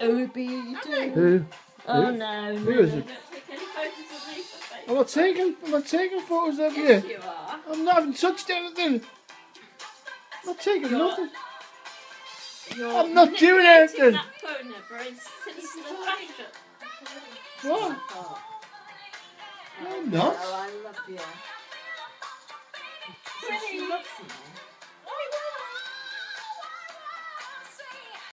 Obi. Who? Oh Who? no, Who no. is it? I'm not taking, I'm not taking photos of Yes, you. you are. I'm not having touched anything. I'm not taking You're- nothing. You're I'm not doing anything. that phone in sinister fashion. What? Oh, No, I'm not. Oh, I love you.